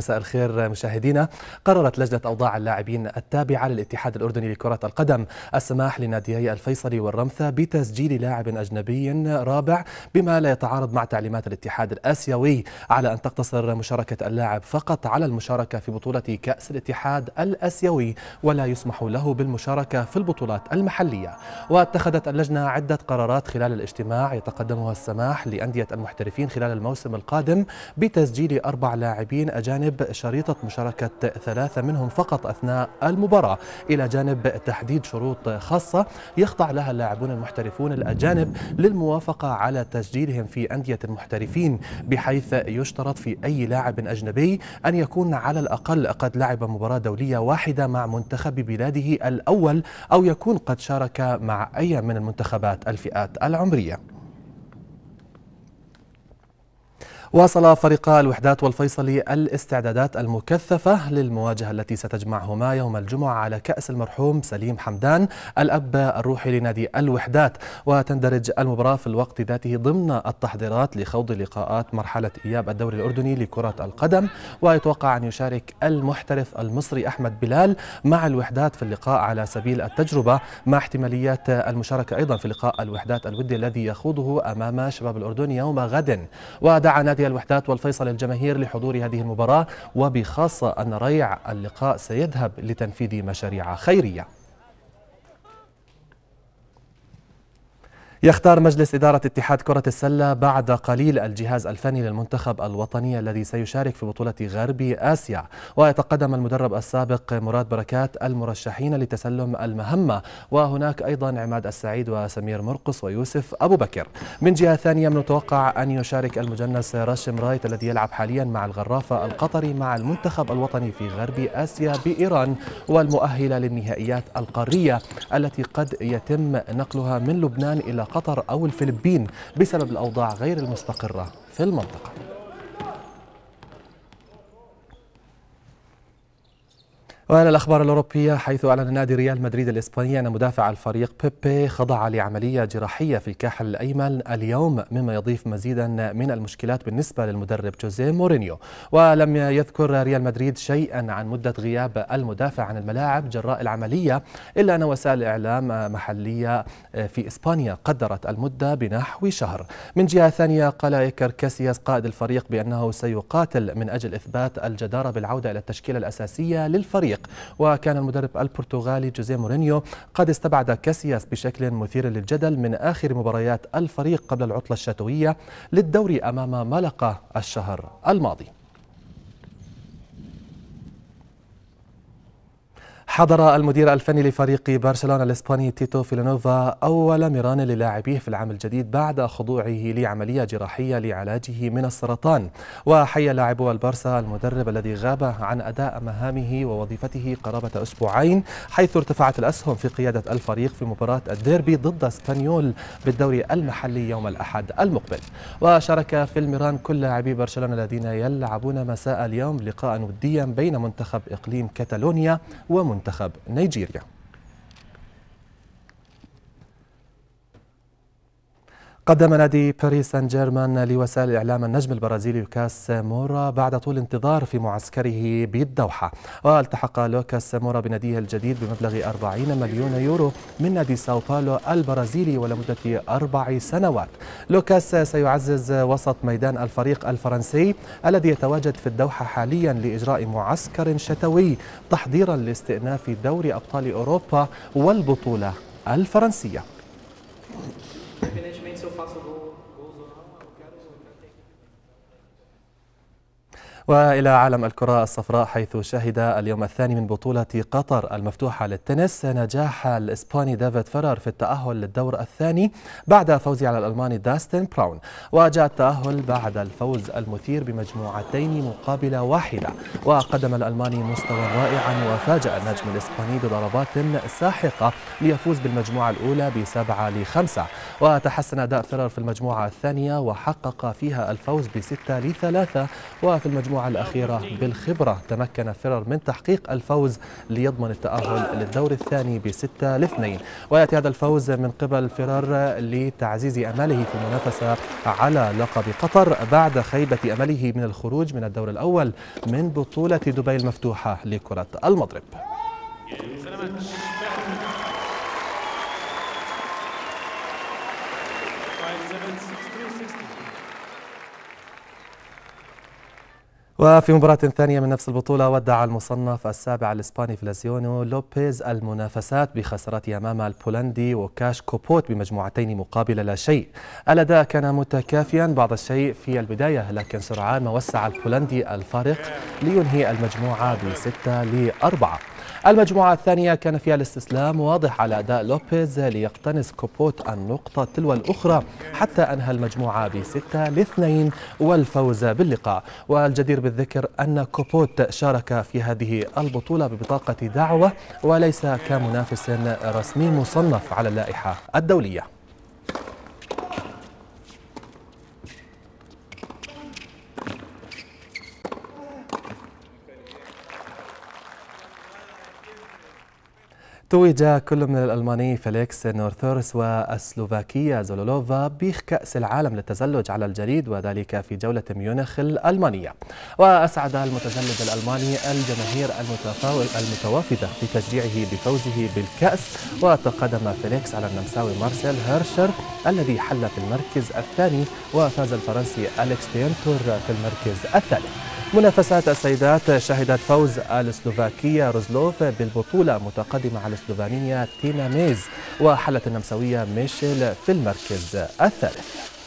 مساء الخير مشاهدينا. قررت لجنة أوضاع اللاعبين التابعة للاتحاد الأردني لكرة القدم السماح لناديي الفيصلي والرمثة بتسجيل لاعب أجنبي رابع بما لا يتعارض مع تعليمات الاتحاد الآسيوي على أن تقتصر مشاركة اللاعب فقط على المشاركة في بطولة كأس الاتحاد الآسيوي ولا يسمح له بالمشاركة في البطولات المحلية. واتخذت اللجنة عدة قرارات خلال الاجتماع يتقدمها السماح لأندية المحترفين خلال الموسم القادم بتسجيل أربع لاعبين أجانب شريطة مشاركة ثلاثة منهم فقط أثناء المباراة. إلى جانب تحديد شروط خاصة يخضع لها اللاعبون المحترفون الأجانب للموافقة على تسجيلهم في أندية المحترفين بحيث يشترط في أي لاعب أجنبي أن يكون على الأقل قد لعب مباراة دولية واحدة مع منتخب بلاده الأول أو يكون قد شارك مع أي من المنتخبات الفئات العمرية. واصل فريقا الوحدات والفيصلي الاستعدادات المكثفة للمواجهة التي ستجمعهما يوم الجمعة على كأس المرحوم سليم حمدان الأب الروحي لنادي الوحدات. وتندرج المباراة في الوقت ذاته ضمن التحضيرات لخوض لقاءات مرحلة إياب الدوري الأردني لكرة القدم. ويتوقع أن يشارك المحترف المصري أحمد بلال مع الوحدات في اللقاء على سبيل التجربة مع احتمالية المشاركة أيضا في لقاء الوحدات الودي الذي يخوضه أمام شباب الأردن يوم غد. ودعا نادي نادي الوحدات والفيصل الجماهير لحضور هذه المباراة وبخاصة أن ريع اللقاء سيذهب لتنفيذ مشاريع خيرية. يختار مجلس إدارة اتحاد كرة السلة بعد قليل الجهاز الفني للمنتخب الوطني الذي سيشارك في بطولة غرب آسيا. ويتقدم المدرب السابق مراد بركات المرشحين لتسلم المهمة. وهناك أيضا عماد السعيد وسمير مرقص ويوسف أبو بكر من جهة ثانية من المتوقع أن يشارك المجنس راشم رايت الذي يلعب حاليا مع الغرافة القطري مع المنتخب الوطني في غرب آسيا بإيران والمؤهلة للنهائيات القارية التي قد يتم نقلها من لبنان إلى قطر أو الفلبين بسبب الأوضاع غير المستقرة في المنطقة. وإلى الأخبار الأوروبية حيث أعلن نادي ريال مدريد الإسباني أن مدافع الفريق بيبي خضع لعملية جراحية في الكاحل الأيمن اليوم مما يضيف مزيدا من المشكلات بالنسبة للمدرب جوزيه مورينيو. ولم يذكر ريال مدريد شيئا عن مدة غياب المدافع عن الملاعب جراء العملية إلا أن وسائل إعلام محلية في إسبانيا قدرت المدة بنحو شهر. من جهة ثانية قال إيكر كاسياس قائد الفريق بأنه سيقاتل من أجل إثبات الجدارة بالعودة إلى التشكيلة الأساسية للفريق. الفريق. وكان المدرب البرتغالي جوزيه مورينيو قد استبعد كاسياس بشكل مثير للجدل من آخر مباريات الفريق قبل العطلة الشتوية للدوري أمام ملقا الشهر الماضي. حضر المدير الفني لفريق برشلونة الإسباني تيتو فيلانوفا أول مران للاعبيه في العام الجديد بعد خضوعه لعملية جراحية لعلاجه من السرطان. وحيا لاعبو البارسا المدرب الذي غاب عن أداء مهامه ووظيفته قرابة أسبوعين حيث ارتفعت الأسهم في قيادة الفريق في مباراة الديربي ضد إسبانيول بالدوري المحلي يوم الأحد المقبل. وشارك في المران كل لاعبي برشلونة الذين يلعبون مساء اليوم لقاء وديا بين منتخب إقليم كاتالونيا ومنتخب منتخب نيجيريا. قدم نادي باريس سان جيرمان لوسائل الإعلام النجم البرازيلي لوكاس مورا بعد طول انتظار في معسكره بالدوحة. والتحق لوكاس مورا بناديه الجديد بمبلغ 40 مليون يورو من نادي ساو باولو البرازيلي ولمدة أربع سنوات. لوكاس سيعزز وسط ميدان الفريق الفرنسي الذي يتواجد في الدوحة حاليا لإجراء معسكر شتوي تحضيرا لاستئناف دوري أبطال أوروبا والبطولة الفرنسية. وإلى عالم الكرة الصفراء حيث شهد اليوم الثاني من بطولة قطر المفتوحة للتنس نجاح الإسباني ديفيد فرر في التأهل للدور الثاني بعد فوزه على الألماني داستن براون. وجاء التأهل بعد الفوز المثير بمجموعتين مقابل واحدة وقدم الألماني مستوى رائعا وفاجأ النجم الإسباني بضربات ساحقة ليفوز بالمجموعة الأولى بسبعة لخمسة. وتحسن أداء فرر في المجموعة الثانية وحقق فيها الفوز بستة لثلاثة وفي المجموعة المجموعة الأخيرة بالخبرة. تمكن فيرر من تحقيق الفوز ليضمن التأهل للدور الثاني بستة لاثنين. ويأتي هذا الفوز من قبل فيرر لتعزيز أماله في المنافسة على لقب قطر بعد خيبة أمله من الخروج من الدور الأول من بطولة دبي المفتوحة لكرة المضرب. وفي مباراة ثانية من نفس البطولة ودع المصنف السابع الإسباني فيليسيانو لوبيز المنافسات بخسارته أمام البولندي لوكاش كوبوت بمجموعتين مقابل لا شيء. الأداء كان متكافئا بعض الشيء في البداية لكن سرعان ما وسع البولندي الفارق لينهي المجموعة بستة لأربعة. المجموعة الثانية كان فيها الاستسلام واضح على أداء لوبيز ليقتنص كوبوت النقطة تلو الأخرى حتى أنهى المجموعة بستة لاثنين والفوز باللقاء. والجدير بالذكر أن كوبوت شارك في هذه البطولة ببطاقة دعوة وليس كمنافس رسمي مصنف على اللائحة الدولية. توج كل من الألماني فيليكس نويرويتر والسلوفاكية زوزولوفا بكأس العالم للتزلج على الجليد وذلك في جولة ميونخ الألمانية. وأسعد المتزلج الألماني الجماهير المتوافدة بتشجيعه بفوزه بالكأس وتقدم فيليكس على النمساوي مارسيل هيرشر الذي حل في المركز الثاني وفاز الفرنسي أليكس بينتور في المركز الثالث. منافسات السيدات شهدت فوز السلوفاكية زوزولوفا بالبطولة متقدمة على السلوفينية تينا ميز وحلت النمساوية ميشيل في المركز الثالث.